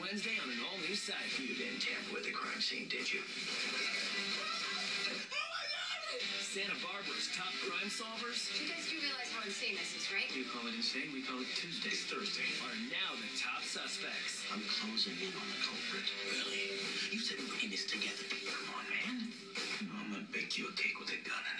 Wednesday on an all-new Psych. You didn't tamper with the crime scene, did you? Oh Santa Barbara's top crime solvers You guys do realize how insane this is, right? You call it insane, we call it Tuesday. Thursday. are now the top suspects. I'm closing in on the culprit. Really? You said we're in this together. Come on, man. I'm gonna bake you a cake. with a gun in it.